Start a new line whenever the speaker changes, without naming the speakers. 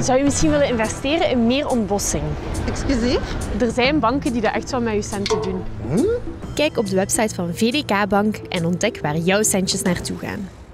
Zou je misschien willen investeren in meer ontbossing?
Excuseer?
Er zijn banken die dat echt wel met je centen doen. Hm?
Kijk op de website van VDK Bank en ontdek waar jouw centjes naartoe gaan.